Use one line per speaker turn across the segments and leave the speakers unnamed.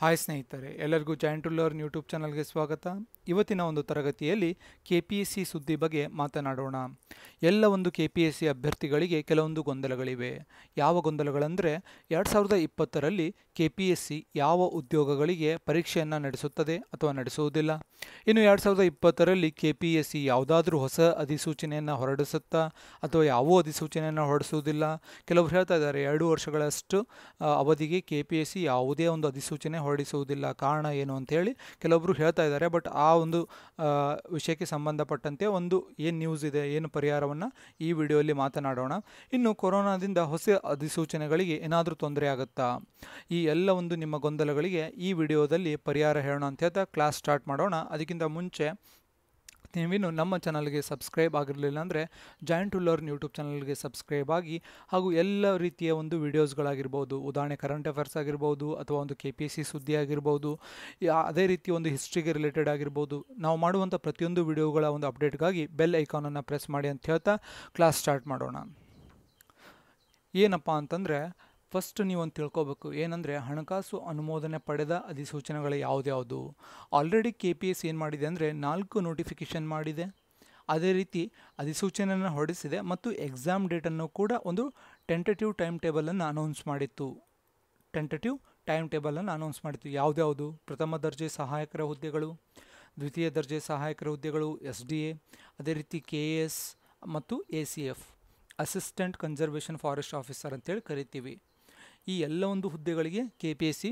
Hi ಸ್ನೇಹಿತರೆ, ಎಲ್ಲರಿಗೂ joint learn YouTube ಚಾನಲ್ಗೆ ಸ್ವಾಗತ. ಇವತ್ತಿನ ಒಂದು ತರಗತಿಯಲ್ಲಿ ಕೆ ಪಿ ಎಸ್ ಸಿ ಸುದ್ದಿ ಬಗ್ಗೆ ಮಾತನಾಡೋಣ. ಎಲ್ಲ ಒಂದು ಕೆ ಪಿ ಎಸ್ ಸಿ ಅಭ್ಯರ್ಥಿಗಳಿಗೆ ಕೆಲವೊಂದು ಗೊಂದಲಗಳಿವೆ. ಯಾವ ಗೊಂದಲಗಳಂದರೆ, ಎರಡು ಸಾವಿರದ ಇಪ್ಪತ್ತರಲ್ಲಿ ಕೆ ಸಿ ಯಾವ ಉದ್ಯೋಗಗಳಿಗೆ ಪರೀಕ್ಷೆಯನ್ನು ನಡೆಸುತ್ತದೆ ಅಥವಾ ನಡೆಸುವುದಿಲ್ಲ? ಇನ್ನು ಎರಡು ಸಾವಿರದ ಇಪ್ಪತ್ತರಲ್ಲಿ ಕೆ ಪಿ ಎಸ್ ಸಿ ಯಾವುದಾದ್ರೂ ಹೊಸ ಅಧಿಸೂಚನೆಯನ್ನು ಹೊರಡಿಸುತ್ತಾ ಅಥವಾ ಯಾವ ಅಧಿಸೂಚನೆಯನ್ನು ಹೊರಡಿಸುವುದಿಲ್ಲ? ಕೆಲವರು ಹೇಳ್ತಾ ಇದ್ದಾರೆ, ಎರಡು ವರ್ಷಗಳಷ್ಟು ಅವಧಿಗೆ ಕೆ ಪಿ ಎಸ್ ಸಿ ಯಾವುದೇ ಒಂದು ಅಧಿಸೂಚನೆ ಹೊರಡಿಸುವುದಿಲ್ಲ. ಕಾರಣ ಏನು ಅಂತೇಳಿ ಕೆಲವೊಬ್ಬರು ಹೇಳ್ತಾ ಇದ್ದಾರೆ. ಬಟ್ ಆ ಒಂದು ವಿಷಯಕ್ಕೆ ಸಂಬಂಧಪಟ್ಟಂತೆ ಒಂದು ಏನು ನ್ಯೂಸ್ ಇದೆ, ಏನು ಪರಿಹಾರವನ್ನು ಈ ವಿಡಿಯೋಲಿ ಮಾತನಾಡೋಣ. ಇನ್ನು ಕೊರೋನಾದಿಂದ ಹೊಸ ಅಧಿಸೂಚನೆಗಳಿಗೆ ಏನಾದರೂ ತೊಂದರೆ ಆಗುತ್ತಾ? ಈ ಎಲ್ಲ ಒಂದು ನಿಮ್ಮ ಗೊಂದಲಗಳಿಗೆ ಈ ವಿಡಿಯೋದಲ್ಲಿ ಪರಿಹಾರ ಹೇಳೋಣ ಅಂತ ಹೇಳ್ತಾ ಕ್ಲಾಸ್ ಸ್ಟಾರ್ಟ್ ಮಾಡೋಣ. ಅದಕ್ಕಿಂತ ಮುಂಚೆ ನೀವಿನ್ನು ನಮ್ಮ ಚಾನಲ್ಗೆ ಸಬ್ಸ್ಕ್ರೈಬ್ ಆಗಿರಲಿಲ್ಲ ಅಂದರೆ ಜಾಯಿಂಟ್ ಲರ್ನ್ ಯೂಟ್ಯೂಬ್ ಚಾನಲ್ಗೆ ಸಬ್ಸ್ಕ್ರೈಬ್ ಆಗಿ ಹಾಗೂ ಎಲ್ಲ ರೀತಿಯ ಒಂದು ವಿಡಿಯೋಸ್ಗಳಾಗಿರ್ಬೋದು. ಉದಾಹರಣೆ ಕರೆಂಟ್ ಅಫೇರ್ಸ್ ಆಗಿರ್ಬೋದು ಅಥವಾ ಒಂದು ಕೆ ಪಿ ಎಸ್ ಸಿ ಸುದ್ದಿ ಆಗಿರ್ಬೋದು. ಅದೇ ರೀತಿ ಒಂದು ಹಿಸ್ಟ್ರಿಗೆ ರಿಲೇಟೆಡ್ ಆಗಿರ್ಬೋದು. ನಾವು ಮಾಡುವಂಥ ಪ್ರತಿಯೊಂದು ವಿಡಿಯೋಗಳ ಒಂದು ಅಪ್ಡೇಟ್ಗಾಗಿ ಬೆಲ್ ಐಕಾನನ್ನು ಪ್ರೆಸ್ ಮಾಡಿ ಅಂತ ಹೇಳ್ತಾ ಕ್ಲಾಸ್ ಸ್ಟಾರ್ಟ್ ಮಾಡೋಣ. ಏನಪ್ಪ ಅಂತಂದರೆ ಫಸ್ಟ್ ನೀವೊಂದು ತಿಳ್ಕೊಬೇಕು, ಏನಂದರೆ ಹಣಕಾಸು ಅನುಮೋದನೆ ಪಡೆದ ಅಧಿಸೂಚನೆಗಳು ಯಾವುದ್ಯಾವುದು ಆಲ್ರೆಡಿ ಕೆ ಪಿ ಎಸ್ ಏನು ಮಾಡಿದೆ ಅಂದರೆ ನಾಲ್ಕು ನೋಟಿಫಿಕೇಷನ್ ಮಾಡಿದೆ. ಅದೇ ರೀತಿ ಅಧಿಸೂಚನೆಯನ್ನು ಹೊರಡಿಸಿದೆ ಮತ್ತು ಎಕ್ಸಾಮ್ ಡೇಟನ್ನು ಕೂಡ ಒಂದು ಟೆಂಟೇಟಿವ್ ಟೈಮ್ ಟೇಬಲನ್ನು ಅನೌನ್ಸ್ ಮಾಡಿತ್ತು. ಟೆಂಟೇಟಿವ್ ಟೈಮ್ ಟೇಬಲನ್ನು ಅನೌನ್ಸ್ ಮಾಡಿತ್ತು. ಯಾವುದ್ಯಾವುದು ಪ್ರಥಮ ದರ್ಜೆ ಸಹಾಯಕರ ಹುದ್ದೆಗಳು, ದ್ವಿತೀಯ ದರ್ಜೆ ಸಹಾಯಕರ ಹುದ್ದೆಗಳು ಎಸ್ ಡಿ ಎ ಅದೇ ರೀತಿ ಕೆ ಎ ಎಸ್ ಮತ್ತು A C F assistant conservation forest officer ಅಂತೇಳಿ ಕರಿತೀವಿ. ಈ ಎಲ್ಲ ಒಂದು ಹುದ್ದೆಗಳಿಗೆ ಕೆ ಪಿ ಎಸ್ ಸಿ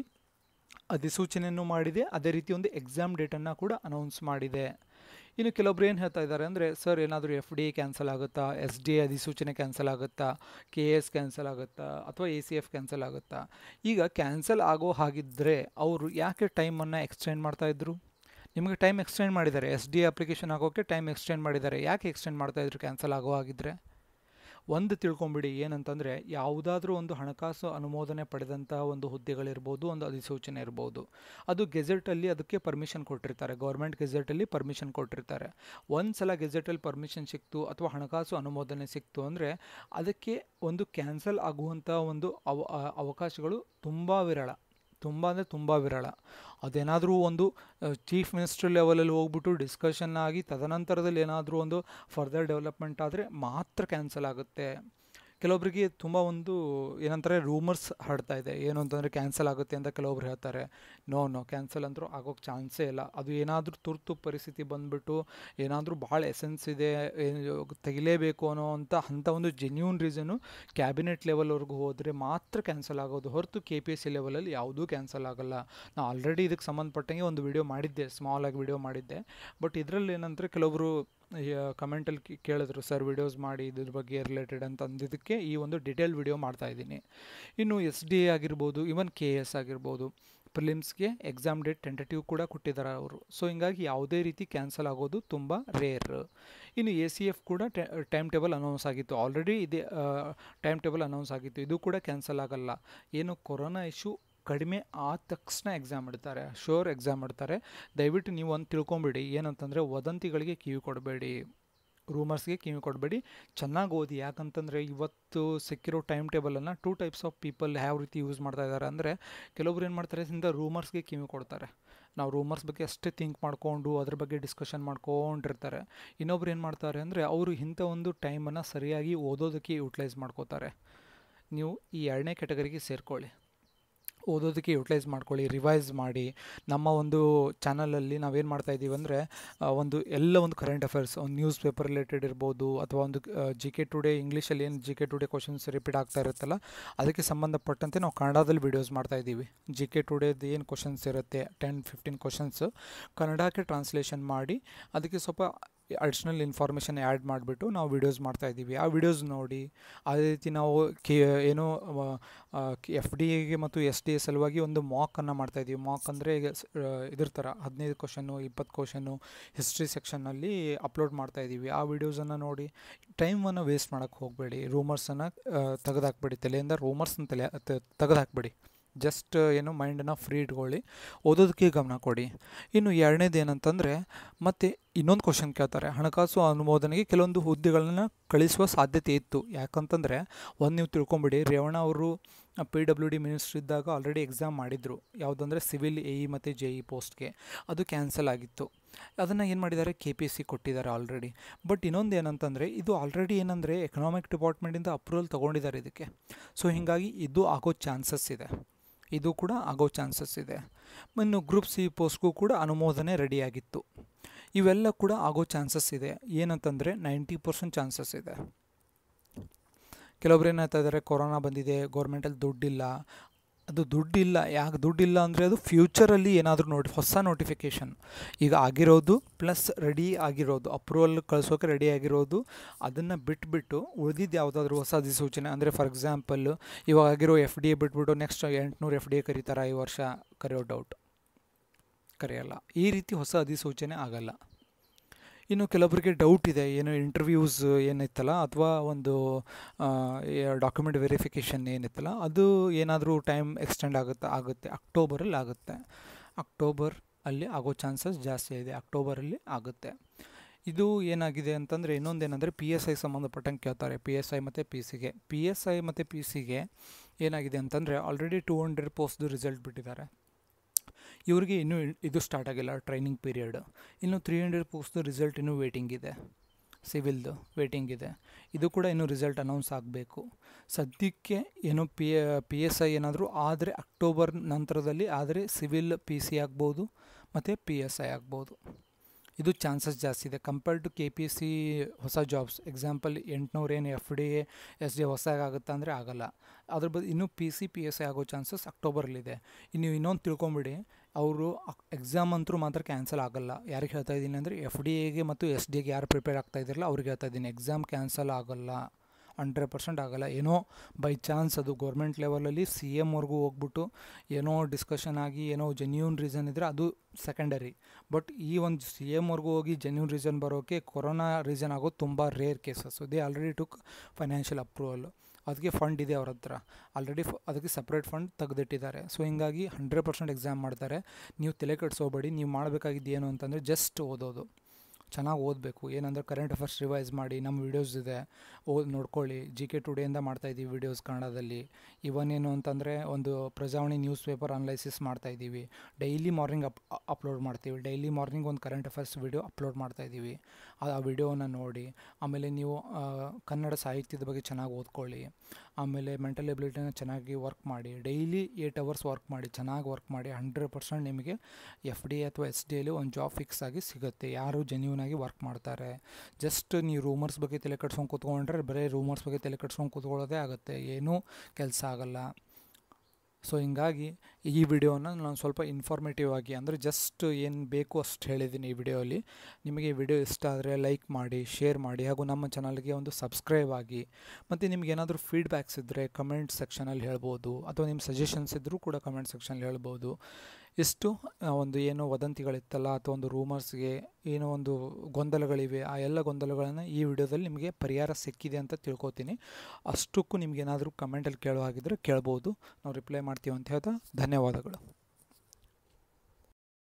ಅಧಿಸೂಚನೆಯನ್ನು ಮಾಡಿದೆ. ಅದೇ ರೀತಿ ಒಂದು ಎಕ್ಸಾಮ್ ಡೇಟನ್ನು ಕೂಡ ಅನೌನ್ಸ್ ಮಾಡಿದೆ. ಇನ್ನು ಕೆಲವೊಬ್ಬರು ಏನು ಹೇಳ್ತಾ ಇದ್ದಾರೆ ಅಂದರೆ, ಸರ್, ಏನಾದರೂ ಎಫ್ ಡಿ ಎ ಕ್ಯಾನ್ಸಲ್ ಆಗುತ್ತಾ? ಎಸ್ ಡಿ ಎ ಅಧಿಸೂಚನೆ ಕ್ಯಾನ್ಸಲ್ ಆಗುತ್ತಾ? ಕೆ ಎಸ್ ಕ್ಯಾನ್ಸಲ್ ಆಗುತ್ತಾ? ಅಥವಾ ಎ ಸಿ ಎಫ್ ಕ್ಯಾನ್ಸಲ್ ಆಗುತ್ತಾ? ಈಗ ಕ್ಯಾನ್ಸಲ್ ಆಗೋ ಹಾಗಿದ್ದರೆ ಅವರು ಯಾಕೆ ಟೈಮನ್ನು ಎಕ್ಸ್ಟೆಂಡ್ ಮಾಡ್ತಾಯಿದ್ರು ನಿಮಗೆ ಟೈಮ್ ಎಕ್ಸ್ಟೆಂಡ್ ಮಾಡಿದ್ದಾರೆ. ಎಸ್ ಡಿ ಅಪ್ಲಿಕೇಶನ್ ಆಗೋಕ್ಕೆ ಟೈಮ್ ಎಕ್ಸ್ಟೆಂಡ್ ಮಾಡಿದ್ದಾರೆ. ಯಾಕೆ ಎಕ್ಸ್ಟೆಂಡ್ ಮಾಡ್ತಾಯಿದ್ರು ಕ್ಯಾನ್ಸಲ್ ಆಗೋ ಹಾಗಿದ್ರೆ? ಒಂದು ತಿಳ್ಕೊಂಬಿಡಿ ಏನಂತಂದರೆ ಯಾವುದಾದ್ರೂ ಒಂದು ಹಣಕಾಸು ಅನುಮೋದನೆ ಪಡೆದಂತಹ ಒಂದು ಹುದ್ದೆಗಳಿರ್ಬೋದು, ಒಂದು ಅಧಿಸೂಚನೆ ಇರ್ಬೋದು. ಅದು ಗೆಜೆಟಲ್ಲಿ ಅದಕ್ಕೆ ಪರ್ಮಿಷನ್ ಕೊಟ್ಟಿರ್ತಾರೆ. ಗೌರ್ಮೆಂಟ್ ಗೆಜೆಟಲ್ಲಿ ಪರ್ಮಿಷನ್ ಕೊಟ್ಟಿರ್ತಾರೆ. ಒಂದು ಸಲ ಗೆಜೆಟಲ್ಲಿ ಪರ್ಮಿಷನ್ ಸಿಕ್ತು ಅಥವಾ ಹಣಕಾಸು ಅನುಮೋದನೆ ಸಿಕ್ತು ಅಂದರೆ ಅದಕ್ಕೆ ಒಂದು ಕ್ಯಾನ್ಸಲ್ ಆಗುವಂಥ ಒಂದು ಅವ ಅವಕಾಶಗಳು ತುಂಬ ವಿರಳ. ತುಂಬ ಅಂದರೆ ತುಂಬ ವಿರಳ. ಅದೇನಾದರೂ ಒಂದು ಚೀಫ್ ಮಿನಿಸ್ಟರ್ ಲೆವೆಲಲ್ಲಿ ಹೋಗ್ಬಿಟ್ಟು ಡಿಸ್ಕಷನ್ ಆಗಿ ತದನಂತರದಲ್ಲಿ ಏನಾದರೂ ಒಂದು ಫರ್ದರ್ ಡೆವಲಪ್ಮೆಂಟ್ ಆದರೆ ಮಾತ್ರ ಕ್ಯಾನ್ಸಲ್ ಆಗುತ್ತೆ. ಕೆಲವೊಬ್ಬರಿಗೆ ತುಂಬ ಒಂದು ಏನಂತಾರೆ ರೂಮರ್ಸ್ ಹರಡ್ತಾ ಇದೆ. ಏನು ಅಂತಂದರೆ ಕ್ಯಾನ್ಸಲ್ ಆಗುತ್ತೆ ಅಂತ ಕೆಲವೊಬ್ರು ಹೇಳ್ತಾರೆ. ನೋ ನೋ ಕ್ಯಾನ್ಸಲ್ ಅಂದರೂ ಆಗೋಕ್ಕೆ ಚಾನ್ಸೇ ಇಲ್ಲ. ಅದು ಏನಾದರೂ ತುರ್ತು ಪರಿಸ್ಥಿತಿ ಬಂದುಬಿಟ್ಟು ಏನಾದರೂ ಭಾಳ ಎಸೆನ್ಸ್ ಇದೆ ತೆಗಿಲೇಬೇಕು ಅನ್ನೋ ಅಂತ ಅಂಥ ಒಂದು ಜೆನ್ಯೂನ್ ರೀಸನು ಕ್ಯಾಬಿನೆಟ್ ಲೆವೆಲ್ವರೆಗೂ ಹೋದರೆ ಮಾತ್ರ ಕ್ಯಾನ್ಸಲ್ ಆಗೋದು. ಹೊರತು ಕೆ ಪಿ ಎಸ್ ಸಿ ಲೆವೆಲಲ್ಲಿ ಯಾವುದೂ ಕ್ಯಾನ್ಸಲ್ ಆಗೋಲ್ಲ. ನಾನು ಆಲ್ರೆಡಿ ಇದಕ್ಕೆ ಸಂಬಂಧಪಟ್ಟಂಗೆ ಒಂದು ವಿಡಿಯೋ ಮಾಡಿದ್ದೆ ಸ್ಮಾಲಾಗಿ ವಿಡಿಯೋ ಮಾಡಿದ್ದೆ. ಬಟ್ ಇದರಲ್ಲಿ ಏನಂದರೆ ಕೆಲವೊಬ್ಬರು ಕಮೆಂಟಲ್ಲಿ ಕೇಳಿದ್ರು ಸರ್ ವಿಡಿಯೋಸ್ ಮಾಡಿ, ಇದ್ರ ಬಗ್ಗೆ ರಿಲೇಟೆಡ್ ಅಂತ ಅಂದಿದ್ದಕ್ಕೆ ಈ ಒಂದು ಡಿಟೇಲ್ ವಿಡಿಯೋ ಮಾಡ್ತಾ ಇದ್ದೀನಿ. ಇನ್ನು ಎಸ್ ಡಿ ಎ ಆಗಿರ್ಬೋದು ಇವನ್ ಕೆ ಎಸ್ ಆಗಿರ್ಬೋದು ಪ್ರಿಲಿಮ್ಸ್ಗೆ ಎಕ್ಸಾಮ್ ಡೇಟ್ ಟೆಂಟೇಟಿವ್ ಕೂಡ ಕೊಟ್ಟಿದ್ದಾರೆ ಅವರು. ಸೊ ಹಿಂಗಾಗಿ ಯಾವುದೇ ರೀತಿ ಕ್ಯಾನ್ಸಲ್ ಆಗೋದು ತುಂಬ ರೇರ್ ಇನ್ನು ಎ ಸಿ ಎಫ್ ಕೂಡ ಟೈಮ್ ಟೇಬಲ್ ಅನೌನ್ಸ್ ಆಗಿತ್ತು. ಆಲ್ರೆಡಿ ಇದೆ ಟೈಮ್ ಟೇಬಲ್ ಅನೌನ್ಸ್ ಆಗಿತ್ತು. ಇದು ಕೂಡ ಕ್ಯಾನ್ಸಲ್ ಆಗಲ್ಲ. ಏನು ಕೊರೋನಾ ಇಶ್ಯೂ ಕಡಿಮೆ ಆದ ತಕ್ಷಣ ಎಕ್ಸಾಮ್ ಇಡ್ತಾರೆ ಶೋರ್ ಎಕ್ಸಾಮ್ ಇಡ್ತಾರೆ. ದಯವಿಟ್ಟು ನೀವು ಒಂದು ತಿಳ್ಕೊಂಬಿಡಿ, ಏನಂತಂದರೆ ವದಂತಿಗಳಿಗೆ ಕಿವಿ ಕೊಡಬೇಡಿ ರೂಮರ್ಸ್ಗೆ ಕಿವಿ ಕೊಡಬೇಡಿ. ಚೆನ್ನಾಗಿ ಓದಿ, ಯಾಕಂತಂದರೆ ಇವತ್ತು ಸಿಕ್ಕಿರೋ ಟೈಮ್ ಟೇಬಲನ್ನು ಟೂ ಟೈಪ್ಸ್ ಆಫ್ ಪೀಪಲ್ ಯಾವ ರೀತಿ ಯೂಸ್ ಮಾಡ್ತಾ ಇದ್ದಾರೆ ಅಂದರೆ ಕೆಲವೊಬ್ರು ಏನು ಮಾಡ್ತಾರೆ, ಇಂದ ರೂಮರ್ಸ್ಗೆ ಕಿವಿ ಕೊಡ್ತಾರೆ. ನಾವು ರೂಮರ್ಸ್ ಬಗ್ಗೆ ಅಷ್ಟೇ ಥಿಂಕ್ ಮಾಡಿಕೊಂಡು, ಅದ್ರ ಬಗ್ಗೆ ಡಿಸ್ಕಷನ್ ಮಾಡ್ಕೊಂಡಿರ್ತಾರೆ. ಇನ್ನೊಬ್ರು ಏನು ಮಾಡ್ತಾರೆ ಅಂದರೆ, ಅವರು ಇಂಥ ಒಂದು ಟೈಮನ್ನು ಸರಿಯಾಗಿ ಓದೋದಕ್ಕೆ ಯೂಟಿಲೈಸ್ ಮಾಡ್ಕೋತಾರೆ. ನೀವು ಈ ಎರಡನೇ ಕ್ಯಾಟಗರಿಗೆ ಸೇರ್ಕೊಳ್ಳಿ. ಓದೋದಕ್ಕೆ ಯುಟಿಲೈಸ್ ಮಾಡ್ಕೊಳ್ಳಿ ರಿವೈಸ್ ಮಾಡಿ. ನಮ್ಮ ಒಂದು ಚಾನಲಲ್ಲಿ ನಾವೇನು ಮಾಡ್ತಾ ಇದ್ದೀವಿ ಅಂದರೆ ಒಂದು ಎಲ್ಲ ಒಂದು ಕರೆಂಟ್ ಅಫೇರ್ಸ್ ಒಂದು ನ್ಯೂಸ್ ಪೇಪರ್ ರಿಲೇಟೆಡ್ ಇರ್ಬೋದು, ಅಥವಾ ಒಂದು ಜಿ ಕೆ ಟುಡೇ ಇಂಗ್ಲೀಷಲ್ಲಿ ಏನು G K today questions repeat ಆಗ್ತಾ ಇರುತ್ತಲ್ಲ, ಅದಕ್ಕೆ ಸಂಬಂಧಪಟ್ಟಂತೆ ನಾವು ಕನ್ನಡದಲ್ಲಿ ವೀಡಿಯೋಸ್ ಮಾಡ್ತಾ ಇದ್ದೀವಿ. ಜಿ ಕೆ ಟುಡೇದು ಏನು ಕ್ವಶನ್ಸ್ ಇರುತ್ತೆ ಟೆನ್ ಫಿಫ್ಟೀನ್ ಕ್ವಶನ್ಸು ಕನ್ನಡಕ್ಕೆ ಟ್ರಾನ್ಸ್ಲೇಷನ್ ಮಾಡಿ, ಅದಕ್ಕೆ ಸ್ವಲ್ಪ ಅಡಿಷ್ನಲ್ ಇನ್ಫಾರ್ಮೇಷನ್ ಆ್ಯಡ್ ಮಾಡಿಬಿಟ್ಟು ನಾವು ವೀಡಿಯೋಸ್ ಮಾಡ್ತಾ ಇದ್ದೀವಿ. ಆ ವಿಡಿಯೋಸ್ ನೋಡಿ, ಅದೇ ರೀತಿ ನಾವು ಕೆ, ಏನು ಎಫ್ ಡಿ ಎಗೆ ಮತ್ತು ಎಸ್ ಡಿ ಎ ಸಲುವಾಗಿ ಒಂದು ಮಾಕನ್ನು ಮಾಡ್ತಾ ಇದ್ದೀವಿ. ಮಾಕ್ ಅಂದರೆ ಈಗ ಇದ್ರ ಥರ ಹದಿನೈದು ಕ್ವಶನ್ನು ಇಪ್ಪತ್ತು ಕ್ವಶನ್ನು ಹಿಸ್ಟ್ರಿ ಸೆಕ್ಷನ್ನಲ್ಲಿ ಅಪ್ಲೋಡ್ ಮಾಡ್ತಾ ಇದ್ದೀವಿ. ಆ ವೀಡಿಯೋಸನ್ನು ನೋಡಿ ಟೈಮನ್ನು ವೇಸ್ಟ್ ಮಾಡೋಕ್ಕೆ ಹೋಗಬೇಡಿ. ರೂಮರ್ಸನ್ನು ತೆಗೆದಾಕ್ಬೇಡಿ. ತಲೆಯಿಂದ ರೂಮರ್ಸ್ನ ತಲೆ ತೆಗೆದಾಕ್ಬೇಡಿ. ಜಸ್ಟ್ ಏನು ಮೈಂಡನ್ನು ಫ್ರೀ ಇಟ್ಕೊಳ್ಳಿ. ಓದೋದಕ್ಕೆ ಗಮನ ಕೊಡಿ. ಇನ್ನು ಎರಡನೇದು ಏನಂತಂದರೆ ಮತ್ತೆ ಇನ್ನೊಂದು ಕ್ವಶನ್ ಕೇಳ್ತಾರೆ. ಹಣಕಾಸು ಅನುಮೋದನೆಗೆ ಕೆಲವೊಂದು ಹುದ್ದೆಗಳನ್ನು ಕಳಿಸುವ ಸಾಧ್ಯತೆ ಇತ್ತು. ಯಾಕಂತಂದರೆ, ಒಂದು ನೀವು ತಿಳ್ಕೊಂಬಿಡಿ, ರೇವಣ್ಣ ಅವರು ಪಿ ಡಬ್ಲ್ಯೂ ಡಿ ಮಿನಿಸ್ಟ್ರ್ ಇದ್ದಾಗ ಆಲ್ರೆಡಿ ಎಕ್ಸಾಮ್ ಮಾಡಿದರು. ಯಾವುದಂದ್ರೆ ಸಿವಿಲ್ ಎ ಇ ಮತ್ತು ಜೆ ಇ ಪೋಸ್ಟ್ಗೆ ಅದು ಕ್ಯಾನ್ಸಲ್ ಆಗಿತ್ತು. ಅದನ್ನು ಏನು ಮಾಡಿದ್ದಾರೆ? ಕೆ ಪಿ ಸಿ ಕೊಟ್ಟಿದ್ದಾರೆ ಆಲ್ರೆಡಿ ಬಟ್ ಇನ್ನೊಂದು ಏನಂತಂದರೆ, ಇದು ಆಲ್ರೆಡಿ ಏನಂದರೆ ಎಕನಾಮಿಕ್ ಡಿಪಾರ್ಟ್ಮೆಂಟಿಂದ ಅಪ್ರೂವಲ್ ತೊಗೊಂಡಿದ್ದಾರೆ ಇದಕ್ಕೆ. ಸೊ ಹೀಗಾಗಿ ಇದು ಆಗೋ ಚಾನ್ಸಸ್ ಇದೆ. ಇದು ಕೂಡ ಆಗೋ ಚಾನ್ಸಸ್ ಇದೆ. ಇನ್ನು ಗ್ರೂಪ್ ಸಿ ಪೋಸ್ಟ್ಗೂ ಕೂಡ ಅನುಮೋದನೆ ರೆಡಿಯಾಗಿತ್ತು ಇವೆಲ್ಲ ಕೂಡ ಆಗೋ ಚಾನ್ಸಸ್ ಇದೆ. ಏನಂತಂದರೆ ನೈಂಟಿ ಪರ್ಸೆಂಟ್ ಚಾನ್ಸಸ್ ಇದೆ. ಕೆಲವೊಬ್ರು ಏನಾಗ್ತಾ ಇದ್ದಾರೆ ಕೊರೋನಾ ಬಂದಿದೆ, ಗೌರ್ಮೆಂಟಲ್ಲಿ ದುಡ್ಡಿಲ್ಲ. ಅದು ದುಡ್ಡಿಲ್ಲ, ಯಾಕೆ ದುಡ್ಡಿಲ್ಲ ಅಂದರೆ ಅದು ಫ್ಯೂಚರಲ್ಲಿ ಏನಾದರೂ ನೋಡಿ, ಹೊಸ ನೋಟಿಫಿಕೇಷನ್. ಈಗ ಆಗಿರೋದು ಪ್ಲಸ್ ರೆಡಿ ಆಗಿರೋದು, ಅಪ್ರೂವಲ್ ಕಳಿಸೋಕೆ ರೆಡಿ ಆಗಿರೋದು, ಅದನ್ನು ಬಿಟ್ಬಿಟ್ಟು ಉಳಿದಿದ್ದು ಯಾವುದಾದ್ರೂ ಹೊಸ ಅಧಿಸೂಚನೆ, ಅಂದರೆ ಫಾರ್ ಎಕ್ಸಾಂಪಲ್ ಇವಾಗ ಆಗಿರೋ ಎಫ್ ಡಿ ಎ ಬಿಟ್ಬಿಟ್ಟು ನೆಕ್ಸ್ಟ್ ಎಂಟುನೂರು ಎಫ್ ಡಿ ಎ ಕರೀತಾರೆ ಈ ವರ್ಷ? ಕರೆಯೋ ಡೌಟ್ ಕರೆಯಲ್ಲ ಈ ರೀತಿ ಹೊಸ ಅಧಿಸೂಚನೆ ಆಗಲ್ಲ. ಇನ್ನು ಕೆಲವರಿಗೆ ಡೌಟ್ ಇದೆ, ಏನು ಇಂಟರ್ವ್ಯೂಸ್ ಏನಿತ್ತಲ್ಲ, ಅಥವಾ ಒಂದು ಡಾಕ್ಯುಮೆಂಟ್ ವೆರಿಫಿಕೇಷನ್ ಏನಿತ್ತಲ್ಲ, ಅದು ಏನಾದರೂ ಟೈಮ್ ಎಕ್ಸ್ಟೆಂಡ್ ಆಗುತ್ತೆ ಆಗುತ್ತೆ. ಅಕ್ಟೋಬರಲ್ಲಿ ಆಗುತ್ತೆ. ಅಕ್ಟೋಬರ್ ಅಲ್ಲಿ ಆಗೋ ಚಾನ್ಸಸ್ ಜಾಸ್ತಿ ಇದೆ. ಅಕ್ಟೋಬರಲ್ಲಿ ಆಗುತ್ತೆ. ಇದು ಏನಾಗಿದೆ ಅಂತಂದರೆ, ಇನ್ನೊಂದೇನೆಂದರೆ ಪಿ ಎಸ್ ಐ ಸಂಬಂಧಪಟ್ಟಂಗೆ ಕೇಳ್ತಾರೆ. ಪಿ ಎಸ್ ಐ ಮತ್ತು ಪಿ ಸಿಗೆ ಪಿ ಎಸ್ ಐ ಮತ್ತು ಪಿ ಸಿಗೆ ಏನಾಗಿದೆ ಅಂತಂದರೆ ಆಲ್ರೆಡಿ ಟೂ ಹಂಡ್ರೆಡ್ ಪೋಸ್ಟ್ದು ರಿಸಲ್ಟ್ ಬಿಟ್ಟಿದ್ದಾರೆ. ಇವರಿಗೆ ಇನ್ನೂ ಇದು ಸ್ಟಾರ್ಟ್ ಆಗಿಲ್ಲ ಟ್ರೈನಿಂಗ್ ಪೀರಿಯಡ್ ಇನ್ನು ತ್ರೀ ಹಂಡ್ರೆಡ್ ಪೋಸ್ಟ್ದು ರಿಸಲ್ಟ್ ಇನ್ನೂ ವೇಟಿಂಗ್ ಇದೆ. ಸಿವಿಲ್ದು ವೇಟಿಂಗ್ ಇದೆ. ಇದು ಕೂಡ ಇನ್ನೂ ರಿಸಲ್ಟ್ ಅನೌನ್ಸ್ ಆಗಬೇಕು. ಸದ್ಯಕ್ಕೆ ಏನು ಪಿ ಪಿ ಎಸ್ ಐ ಏನಾದರೂ ಆದರೆ ಅಕ್ಟೋಬರ್ ನಂತರದಲ್ಲಿ ಆದರೆ ಸಿವಿಲ್ ಪಿ ಸಿ ಆಗ್ಬೋದು, ಮತ್ತು ಪಿ ಎಸ್ ಐ ಆಗ್ಬೋದು. ಇದು ಚಾನ್ಸಸ್ ಜಾಸ್ತಿ ಇದೆ. Compare to K P C ಹೊಸ ಜಾಬ್ಸ್ ಎಕ್ಸಾಂಪಲ್ ಎಂಟುನೂರು ಏನು F D A S D ಹೊಸದಾಗಿ ಆಗುತ್ತೆ ಅಂದರೆ ಆಗಲ್ಲ. ಅದ್ರ ಬದಲು ಇನ್ನೂ P C P S I ಆಗೋ ಚಾನ್ಸಸ್ ಅಕ್ಟೋಬರಲ್ಲಿದೆ ಇನ್ನು ಇನ್ನೊಂದು ತಿಳ್ಕೊಂಬಿಡಿ ಅವರು ಎಕ್ಸಾಮ್ ಅಂತೂ ಮಾತ್ರ ಕ್ಯಾನ್ಸಲ್ ಆಗಲ್ಲ. ಯಾರಿಗೆ ಹೇಳ್ತಾ ಇದ್ದೀನಿ ಅಂದರೆ ಎಫ್ ಡಿ ಎಗೆ ಮತ್ತು ಎಸ್ ಡಿಗೆ ಯಾರು ಪ್ರಿಪೇರ್ ಆಗ್ತಾ ಇದ್ದಿರಲ್ಲ ಅವ್ರಿಗೆ ಹೇಳ್ತಾ ಇದ್ದೀನಿ. ಎಕ್ಸಾಮ್ ಕ್ಯಾನ್ಸಲ್ ಆಗಲ್ಲ. ಹಂಡ್ರೆಡ್ ಪರ್ಸೆಂಟ್ ಆಗೋಲ್ಲ. ಏನೋ ಬೈ ಚಾನ್ಸ್ ಅದು ಗೌರ್ಮೆಂಟ್ ಲೆವೆಲಲ್ಲಿ ಸಿ ಎಮ್ವರೆಗೂ ಹೋಗ್ಬಿಟ್ಟು ಏನೋ ಡಿಸ್ಕಷನ್ ಆಗಿ, ಏನೋ ಜೆನ್ಯೂನ್ ರೀಸನ್ ಇದ್ದರೆ ಅದು ಸೆಕೆಂಡರಿ ಬಟ್ ಈ ಒಂದು ಸಿ ಎಮ್ವರೆಗೂ ಹೋಗಿ ಜೆನ್ಯೂನ್ ರೀಸನ್ ಬರೋಕ್ಕೆ ಕೊರೋನಾ ರೀಸನ್ ಆಗೋದು ತುಂಬ rare cases they already took financial approval ಅದಕ್ಕೆ ಫಂಡ್ ಇದೆ ಅವ್ರ ಹತ್ರ. ಆಲ್ರೆಡಿ ಅದಕ್ಕೆ ಸಪ್ರೇಟ್ ಫಂಡ್ ತೆಗೆದಿಟ್ಟಿದ್ದಾರೆ. ಸೊ ಹಿಂಗಾಗಿ ಹಂಡ್ರೆಡ್ ಪರ್ಸೆಂಟ್ ಎಕ್ಸಾಮ್ ಮಾಡ್ತಾರೆ. ನೀವು ತಲೆ ಕೆಡಿಸೋಬೇಡಿ ನೀವು ಮಾಡಬೇಕಾಗಿದ್ದು ಏನು ಅಂತಂದರೆ ಜಸ್ಟ್ ಓದೋದು. ಚೆನ್ನಾಗಿ ಓದಬೇಕು. ಏನಂದರೆ ಕರೆಂಟ್ ಅಫೇರ್ಸ್ ರಿವೈಸ್ ಮಾಡಿ ನಮ್ಮ ವೀಡಿಯೋಸ್ ಇದೆ. ಓದಿ, ನೋಡ್ಕೊಳ್ಳಿ. ಜಿ ಕೆ ಟುಡೇಯಿಂದ ಮಾಡ್ತಾಯಿದ್ದೀವಿ ವೀಡಿಯೋಸ್ ಕನ್ನಡದಲ್ಲಿ. ಇವನ್ ಏನು ಅಂತಂದರೆ ಒಂದು ಪ್ರಜಾವಾಣಿ ನ್ಯೂಸ್ ಪೇಪರ್ ಅನಲೈಸಿಸ್ ಮಾಡ್ತಾಯಿದ್ದೀವಿ ಡೈಲಿ ಮಾರ್ನಿಂಗ್ ಅಪ್ ಅಪ್ಲೋಡ್ ಮಾಡ್ತೀವಿ. ಡೈಲಿ ಮಾರ್ನಿಂಗ್ ಒಂದು ಕರೆಂಟ್ ಅಫೇರ್ಸ್ ವೀಡಿಯೋ ಅಪ್ಲೋಡ್ ಮಾಡ್ತಾಯಿದ್ದೀವಿ ಆ ವಿಡಿಯೋನ ನೋಡಿ. ಆಮೇಲೆ ನೀವು ಕನ್ನಡ ಸಾಹಿತ್ಯದ ಬಗ್ಗೆ ಚೆನ್ನಾಗಿ ಓದ್ಕೊಳ್ಳಿ. ಆಮೇಲೆ ಮೆಂಟಲ್ ಎಬಿಲಿಟಿನ ಚೆನ್ನಾಗಿ ವರ್ಕ್ ಮಾಡಿ ಡೈಲಿ ಏಯ್ಟ್ ಅವರ್ಸ್ ವರ್ಕ್ ಮಾಡಿ, ಚೆನ್ನಾಗಿ ವರ್ಕ್ ಮಾಡಿ ಹಂಡ್ರೆಡ್ ಪರ್ಸೆಂಟ್ ನಿಮಗೆ ಎಫ್ ಡಿ ಅಥವಾ ಎಸ್ ಡಿ ಅಲ್ಲಿ ಒಂದು ಜಾಬ್ ಫಿಕ್ಸ್ ಆಗಿ ಸಿಗುತ್ತೆ. ಯಾರು ಜೆನ್ಯೂನ್ ಆಗಿ ವರ್ಕ್ ಮಾಡ್ತಾರೆ? ಜಸ್ಟ್ ನೀವು ರೂಮರ್ಸ್ ಬಗ್ಗೆ ತಲೆ ಕಟ್ಸ್ಕೊಂಡು ಕೂತ್ಕೊಂಡ್ರೆ ಬರೀ ರೂಮರ್ಸ್ ಬಗ್ಗೆ ತಲೆ ಕಟ್ಸ್ಕೊಂಡು ಕೂತ್ಕೊಳ್ಳೋದೇ ಆಗುತ್ತೆ. ಏನೂ ಕೆಲಸ ಆಗಲ್ಲ. ಸೊ ಹಿಂಗಾಗಿ ಈ ವಿಡಿಯೋನ ನಾನು ಸ್ವಲ್ಪ ಇನ್ಫಾರ್ಮೇಟಿವ್ ಆಗಿ ಅಂದರೆ ಜಸ್ಟ್ ಏನು ಬೇಕು ಅಷ್ಟು ಹೇಳಿದ್ದೀನಿ ಈ ವಿಡಿಯೋಲಿ. ನಿಮಗೆ ಈ ವಿಡಿಯೋ ಇಷ್ಟ ಆದರೆ ಲೈಕ್ ಮಾಡಿ ಶೇರ್ ಮಾಡಿ ಹಾಗೂ ನಮ್ಮ ಚಾನಲ್ಗೆ ಒಂದು ಸಬ್ಸ್ಕ್ರೈಬ್ ಆಗಿ. ಮತ್ತು ನಿಮ್ಗೆ ಏನಾದರೂ ಫೀಡ್ಬ್ಯಾಕ್ಸ್ ಇದ್ದರೆ ಕಮೆಂಟ್ ಸೆಕ್ಷನಲ್ಲಿ ಹೇಳ್ಬೋದು. ಅಥವಾ ನಿಮ್ಮ ಸಜೆಷನ್ಸ್ ಇದ್ದರೂ ಕೂಡ ಕಮೆಂಟ್ ಸೆಕ್ಷನಲ್ಲಿ ಹೇಳ್ಬೋದು. ಇಷ್ಟು ಒಂದು ಏನು ವದಂತಿಗಳಿತ್ತಲ್ಲ ಅಥವಾ ಒಂದು ರೂಮರ್ಸ್ಗೆ ಏನೋ ಒಂದು ಗೊಂದಲಗಳಿವೆ, ಆ ಎಲ್ಲ ಗೊಂದಲಗಳನ್ನು ಈ ವಿಡಿಯೋದಲ್ಲಿ ನಿಮಗೆ ಪರಿಹಾರ ಸಿಕ್ಕಿದೆ ಅಂತ ತಿಳ್ಕೊತೀನಿ. ಅಷ್ಟಕ್ಕೂ ನಿಮ್ಗೆ ಏನಾದರೂ ಕಮೆಂಟಲ್ಲಿ ಕೇಳೋ ಹಾಗಿದ್ರೆ ಕೇಳ್ಬೋದು. ನಾವು ರಿಪ್ಲೈ ಮಾಡ್ತೀವಿ ಅಂತ ಹೇಳ್ತಾ ಧನ್ಯವಾದಗಳು.